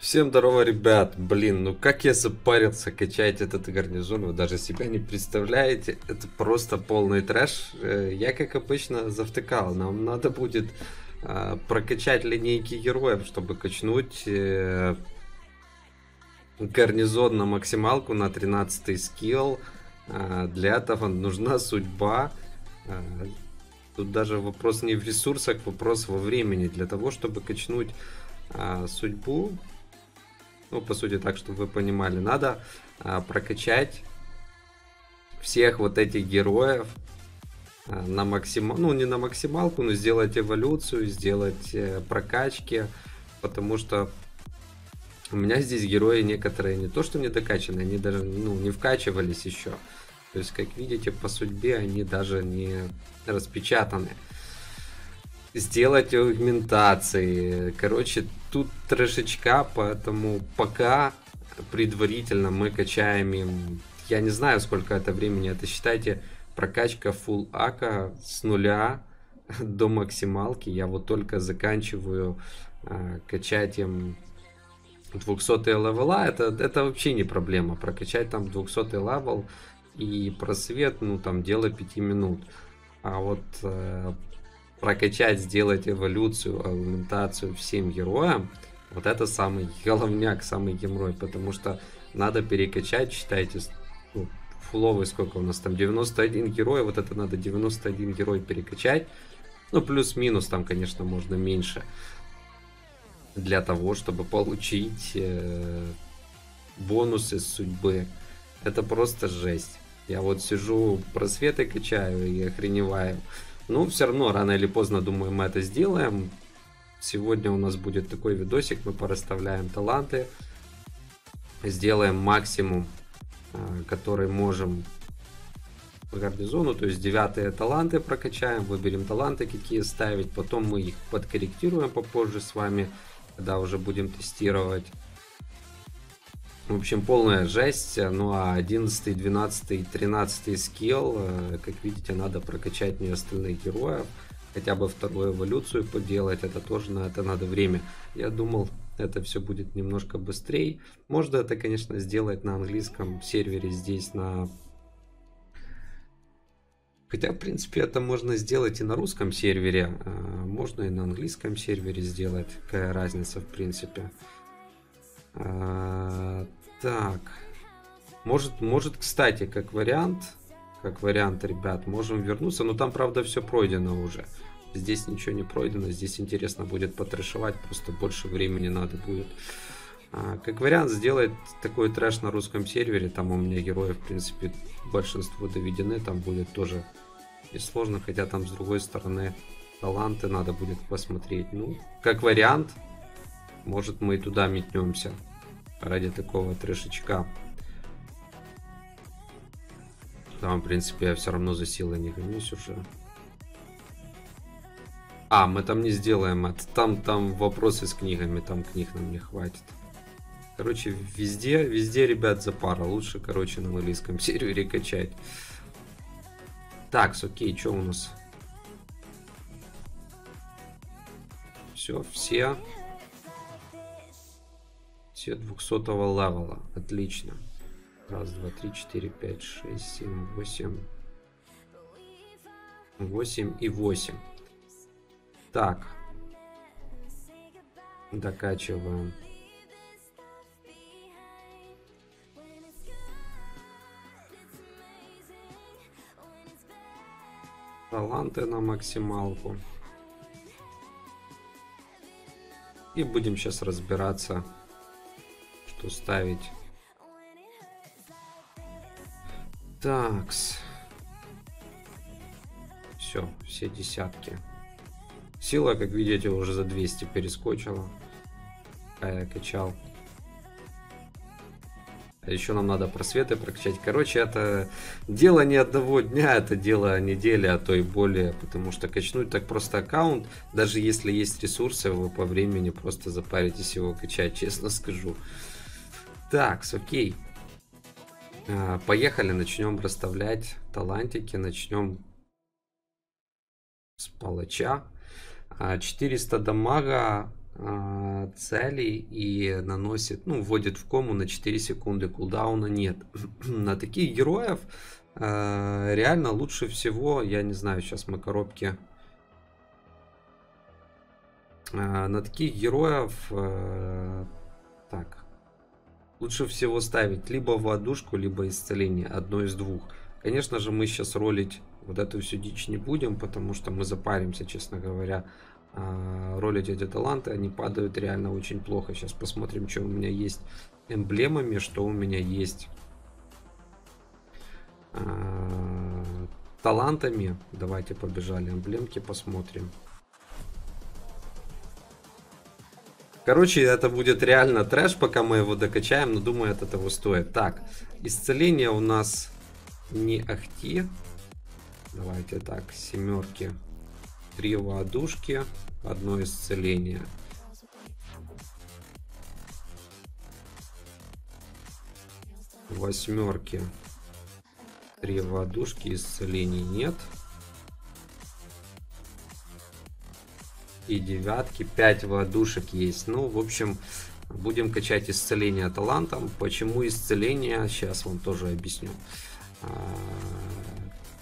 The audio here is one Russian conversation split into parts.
Всем здорово, ребят. Блин, ну как я запарился качать этот гарнизон, вы даже себя не представляете. Это просто полный трэш. Э, я, как обычно, завтыкал. Нам надо будет э, прокачать линейки героев, чтобы качнуть э, гарнизон на максималку на 13 скилл. Э, для этого нужна судьба. Э, тут даже вопрос не в ресурсах, вопрос во времени. Для того, чтобы качнуть э, судьбу, ну, по сути, так, чтобы вы понимали, надо а, прокачать всех вот этих героев а, на максимал, ну, не на максималку, но сделать эволюцию, сделать э, прокачки, потому что у меня здесь герои некоторые не то, что не докачаны, они даже, ну, не вкачивались еще. То есть, как видите, по судьбе они даже не распечатаны сделать аугментации. Короче, тут трешечка, поэтому пока предварительно мы качаем им, я не знаю, сколько это времени, это считайте прокачка full ака с нуля до максималки. Я вот только заканчиваю э, качать им 200 level а, это, это вообще не проблема. Прокачать там 200 level и просвет, ну там дело 5 минут. А вот э, прокачать, сделать эволюцию, аугментацию всем героям, вот это самый головняк, самый геморрой, потому что надо перекачать, считайте, ну, фуловый сколько у нас там, 91 герой, вот это надо 91 герой перекачать, ну, плюс-минус там, конечно, можно меньше, для того, чтобы получить э, бонусы судьбы. Это просто жесть. Я вот сижу, просветы качаю и охреневаю. Ну, все равно, рано или поздно, думаю, мы это сделаем. Сегодня у нас будет такой видосик, мы порасставляем таланты. Сделаем максимум, а, который можем по гарнизону, то есть девятые таланты прокачаем, выберем таланты, какие ставить, потом мы их подкорректируем попозже с вами, когда уже будем тестировать. В общем, полная жесть. Ну а 11, 12, 13 скилл, э, как видите, надо прокачать не остальных героев. Хотя бы вторую эволюцию поделать, это тоже на это надо время. Я думал, это все будет немножко быстрее. Можно это, конечно, сделать на английском сервере здесь на... Хотя, в принципе, это можно сделать и на русском сервере. Э, можно и на английском сервере сделать. Какая разница, в принципе. Так. Может, может, кстати, как вариант, как вариант, ребят, можем вернуться. Но там, правда, все пройдено уже. Здесь ничего не пройдено. Здесь интересно будет потрешевать. Просто больше времени надо будет. А, как вариант, сделать такой трэш на русском сервере. Там у меня герои, в принципе, большинство доведены. Там будет тоже несложно. Хотя там, с другой стороны, таланты надо будет посмотреть. Ну, как вариант, может, мы и туда метнемся ради такого трешечка. Там, в принципе, я все равно за силой не гонюсь уже. А, мы там не сделаем это. Там, там вопросы с книгами, там книг нам не хватит. Короче, везде, везде, ребят, за пара. Лучше, короче, на английском сервере качать. Так, окей, что у нас? Все, все все 200 левела. Отлично. Раз, два, три, четыре, пять, шесть, семь, восемь. Восемь и восемь. Так. Докачиваем. Таланты на максималку. И будем сейчас разбираться что ставить. Такс. Все, все десятки. Сила, как видите, уже за 200 перескочила. Какая я качал. А еще нам надо просветы прокачать. Короче, это дело не одного дня, это дело недели, а то и более. Потому что качнуть так просто аккаунт, даже если есть ресурсы, вы по времени просто запаритесь его качать, честно скажу. Так, окей. А, поехали, начнем расставлять талантики. Начнем с палача. 400 а, дамага э, целей и наносит, ну, вводит в кому на 4 секунды, кулдауна нет. на таких героев э, реально лучше всего, я не знаю, сейчас мы коробки... Э, на таких героев... Э, так. Лучше всего ставить либо воздушку, либо исцеление, одно из двух. Конечно же, мы сейчас ролить вот эту всю дичь не будем, потому что мы запаримся, честно говоря. А, ролить эти таланты, они падают реально очень плохо. Сейчас посмотрим, что у меня есть эмблемами, что у меня есть а, талантами. Давайте побежали эмблемки посмотрим. Короче, это будет реально трэш, пока мы его докачаем, но думаю, это того стоит. Так, исцеление у нас не ахти. Давайте так, семерки. Три воодушки, одно исцеление. Восьмерки. Три воодушки, исцелений нет. И девятки, пять воодушек есть. Ну, в общем, будем качать исцеление талантом. Почему исцеление, сейчас вам тоже объясню. А,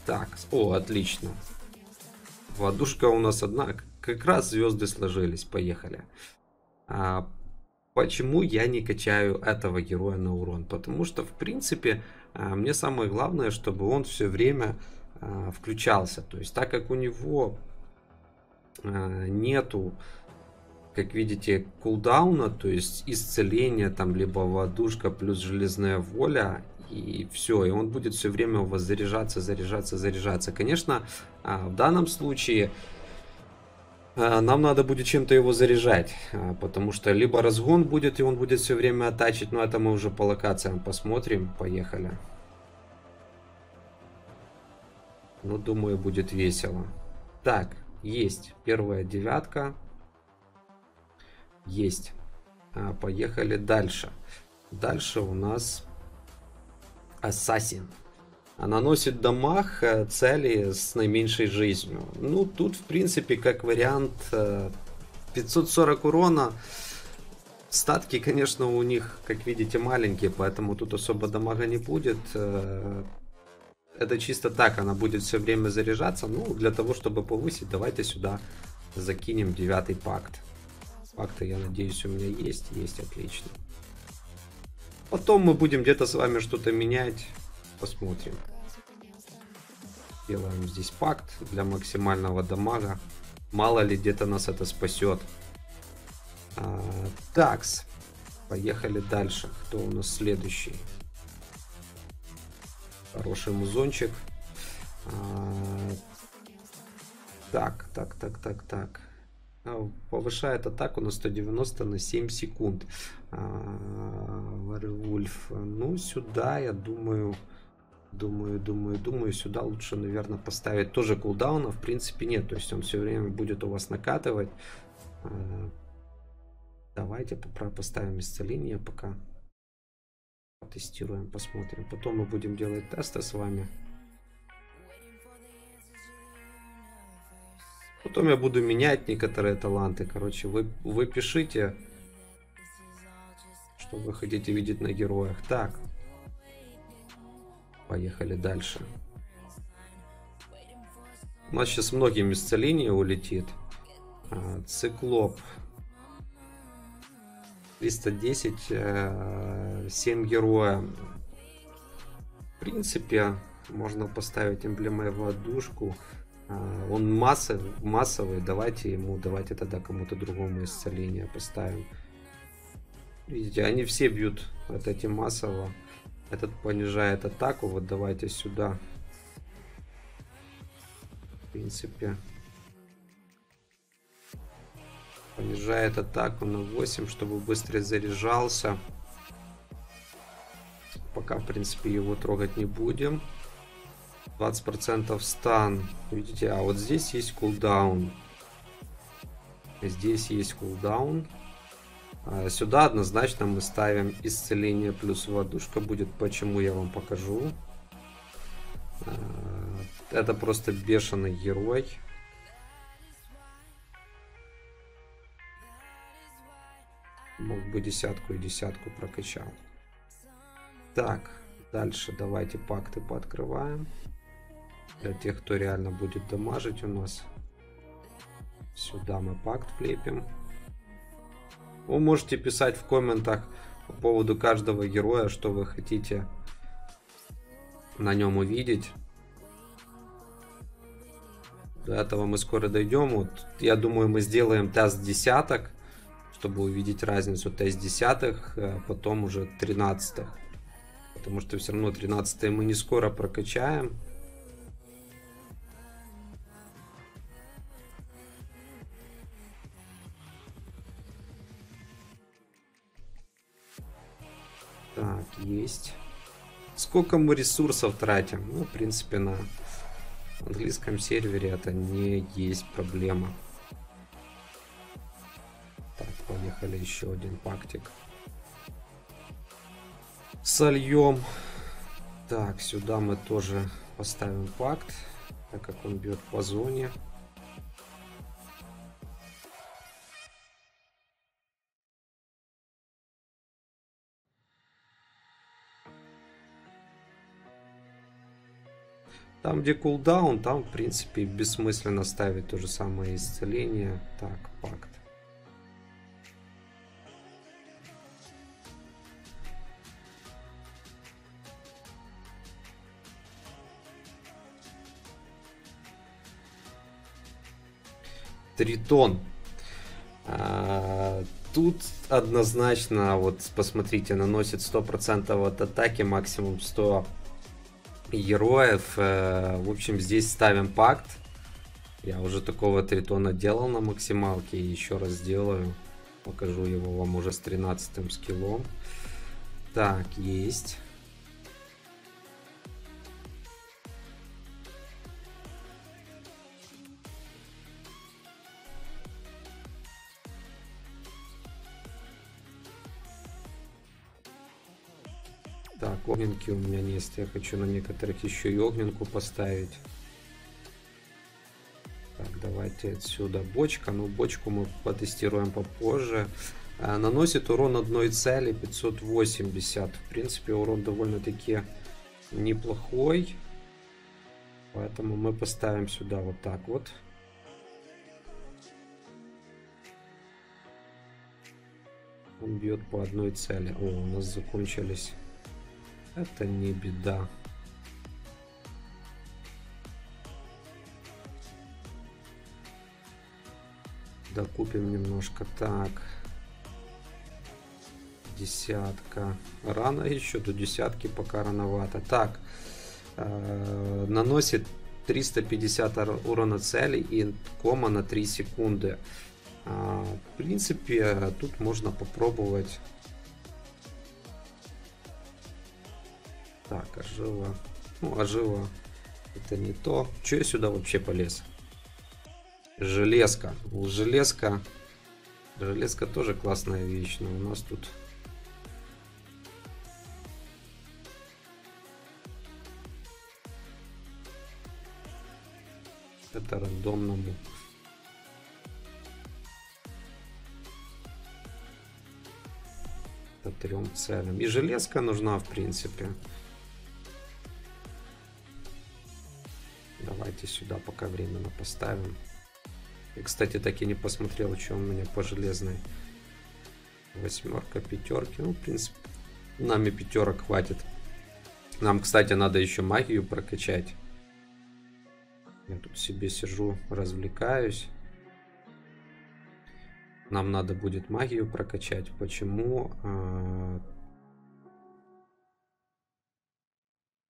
так, о, отлично. Водушка у нас одна. Как раз звезды сложились. Поехали. А, почему я не качаю этого героя на урон? Потому что, в принципе, а, мне самое главное, чтобы он все время а, включался. То есть, так как у него нету как видите, кулдауна, то есть исцеление, там, либо водушка плюс железная воля, и все, и он будет все время у вас заряжаться, заряжаться, заряжаться. Конечно, а, в данном случае а, нам надо будет чем-то его заряжать, а, потому что либо разгон будет, и он будет все время оттачить, но это мы уже по локациям посмотрим. Поехали. Ну, думаю, будет весело. Так, есть первая девятка. Есть. Поехали дальше. Дальше у нас Ассасин. Наносит дамаг э, цели с наименьшей жизнью. Ну, тут, в принципе, как вариант 540 э, урона. Статки, конечно, у них, как видите, маленькие, поэтому тут особо дамага не будет. Это чисто так, она будет все время заряжаться. Ну, для того, чтобы повысить, давайте сюда закинем девятый пакт. Пакты, я надеюсь, у меня есть. Есть, отлично. Потом мы будем где-то с вами что-то менять. Посмотрим. Делаем здесь пакт для максимального дамага. Мало ли где-то нас это спасет. А, такс. Поехали дальше. Кто у нас следующий? Хороший музончик. А, так, так, так, так, так. А, повышает атаку на 190 на 7 секунд. Варвульф. Ну, сюда, я думаю, думаю, думаю, думаю, сюда лучше, наверное, поставить тоже кулдауна. В принципе, нет. То есть он все время будет у вас накатывать. А, давайте поставим исцеление пока. Тестируем, посмотрим. Потом мы будем делать тесты с вами. Потом я буду менять некоторые таланты. Короче, вы, вы пишите, что вы хотите видеть на героях. Так. Поехали дальше. У нас сейчас многим исцеление улетит. А, циклоп. 310, 7 э, героя. В принципе, можно поставить эмблемой душку. А, он массовый, массовый, давайте ему, давайте тогда кому-то другому исцеление поставим. Видите, они все бьют от этим массово. Этот понижает атаку, вот давайте сюда. В принципе. Понижает атаку на 8, чтобы быстрее заряжался. Пока, в принципе, его трогать не будем. 20% стан. Видите, а вот здесь есть кулдаун. Здесь есть кулдаун. А сюда однозначно мы ставим исцеление плюс водушка будет. Почему я вам покажу. А, это просто бешеный герой. Мог бы десятку и десятку прокачал. Так, дальше давайте пакты пооткрываем. Для тех, кто реально будет дамажить у нас. Сюда мы пакт влепим. Вы можете писать в комментах по поводу каждого героя, что вы хотите на нем увидеть. До этого мы скоро дойдем. Вот, я думаю, мы сделаем тест десяток, чтобы увидеть разницу. Тест десятых, а потом уже тринадцатых. Потому что все равно 13 мы не скоро прокачаем. Так, есть. Сколько мы ресурсов тратим? Ну, в принципе, на английском сервере это не есть проблема. Поехали еще один пактик. Сольем. Так, сюда мы тоже поставим пакт, так как он бьет по зоне. Там, где кулдаун, там, в принципе, бессмысленно ставить то же самое исцеление. Так, пакт. Тритон. А, тут однозначно, вот посмотрите, наносит 100% от атаки, максимум 100 героев. Э, в общем, здесь ставим пакт. Я уже такого тритона делал на максималке. И еще раз сделаю. Покажу его вам уже с 13 скиллом. Так, есть. Огненки у меня есть. Я хочу на некоторых еще и огненку поставить. Так, давайте отсюда бочка. Ну, бочку мы потестируем попозже. А, наносит урон одной цели 580. В принципе, урон довольно-таки неплохой. Поэтому мы поставим сюда вот так вот. Он бьет по одной цели. О, у нас закончились это не беда. Докупим немножко. Так. Десятка. Рано еще, до десятки пока рановато. Так. Э, наносит 350 урона цели и кома на 3 секунды. Э, в принципе, тут можно попробовать Так, ожила. Ну, ожила. Это не то. Че я сюда вообще полез? Железка. Железка. Железка тоже классная вещь, но у нас тут... Это рандомному. По трем целям. И железка нужна, в принципе. Давайте сюда пока временно поставим. И, кстати, так и не посмотрел, что у меня по железной. Восьмерка, пятерки. Ну, в принципе, нам и пятерок хватит. Нам, кстати, надо еще магию прокачать. Я тут себе сижу, развлекаюсь. Нам надо будет магию прокачать. Почему?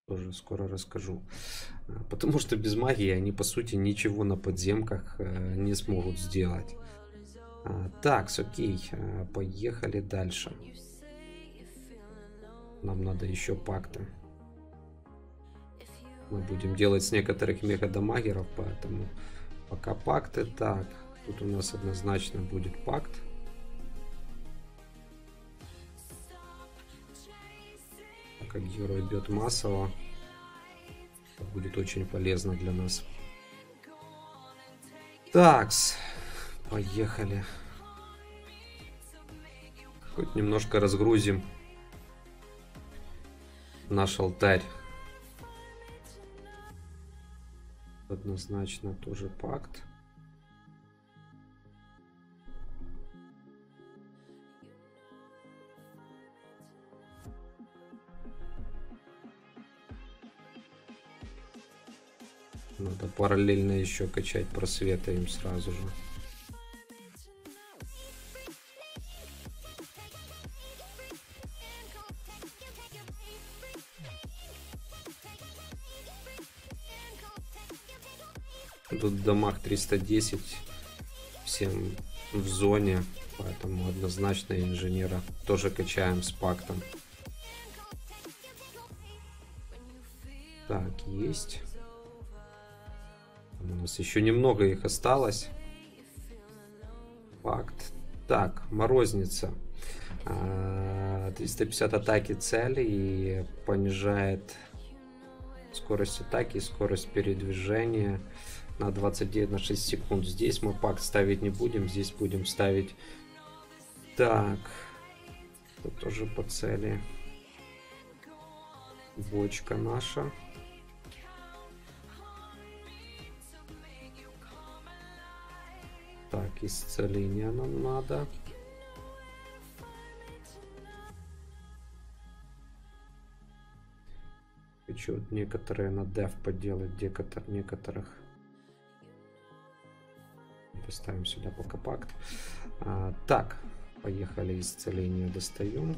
Тоже скоро расскажу. А, потому что без магии они, по сути, ничего на подземках э, не смогут сделать. А, так, окей, поехали дальше. Нам надо еще пакты. Мы будем делать с некоторых мегадамагеров, поэтому пока пакты. Так, тут у нас однозначно будет пакт. Как герой бьет массово. Это будет очень полезно для нас. Такс. Поехали. Хоть немножко разгрузим наш алтарь. Однозначно тоже пакт. Надо параллельно еще качать просветы им сразу же. Тут дамаг 310 всем в зоне, поэтому однозначно инженера тоже качаем с пактом. Так, есть. Нас еще немного их осталось. Факт. Так, морозница. 350 а, атаки цели и понижает скорость атаки и скорость передвижения на 29 на 6 секунд. Здесь мы пакт ставить не будем, здесь будем ставить... Так, это тоже по цели. Бочка наша. Так, исцеление нам надо. Хочу вот некоторые на дев поделать, некоторых. Поставим сюда пока пакт. А, так, поехали исцеление достаем.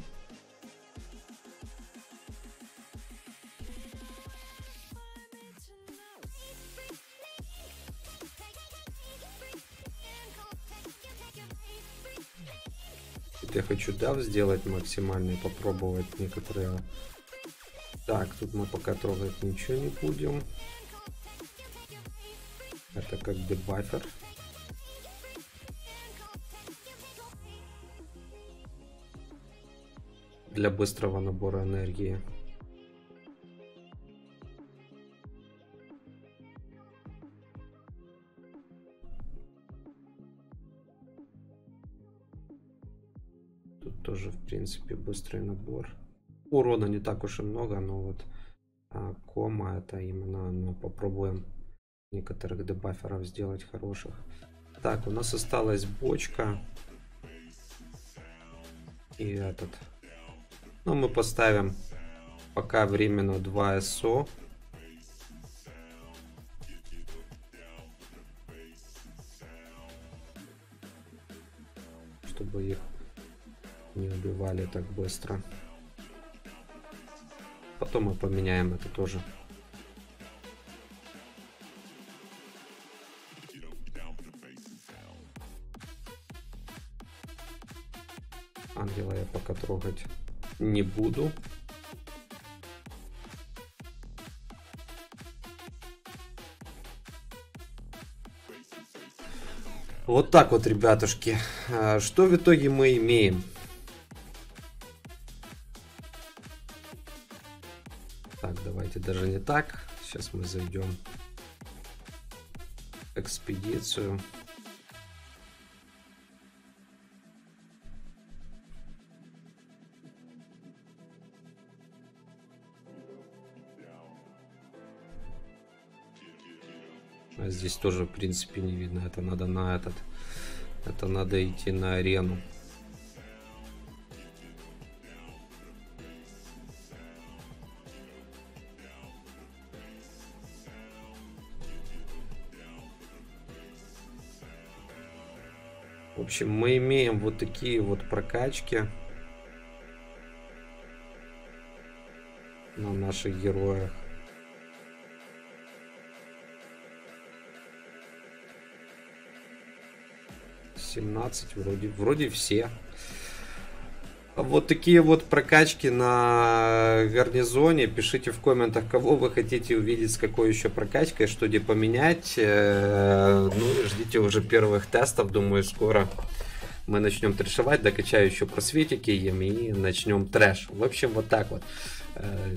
Я хочу дав сделать максимальный, попробовать некоторые. Так, тут мы пока трогать ничего не будем. Это как дебафер. Для быстрого набора энергии. Тоже, в принципе, быстрый набор. Урона не так уж и много, но вот а, кома это именно, ну, попробуем некоторых дебаферов сделать хороших. Так, у нас осталась бочка. И этот. Ну, мы поставим пока временно 2 СО. Так быстро. Потом мы поменяем это тоже. Ангела я пока трогать не буду. Вот так вот, ребятушки. А, что в итоге мы имеем? Так. Сейчас мы зайдем в экспедицию. А здесь тоже, в принципе, не видно. Это надо на этот. Это надо идти на арену. Общем, мы имеем вот такие вот прокачки на наших героях. Семнадцать вроде, вроде все. Вот такие вот прокачки на гарнизоне. Пишите в комментах, кого вы хотите увидеть, с какой еще прокачкой, что где поменять. Э, ну и ждите уже первых тестов, думаю, скоро мы начнем трешевать, докачаю еще просветики и начнем трэш. В общем, вот так вот. Э,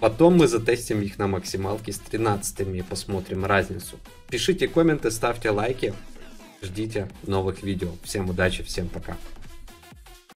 потом мы затестим их на максималке с 13 и посмотрим разницу. Пишите комменты, ставьте лайки. Ждите новых видео. Всем удачи, всем пока.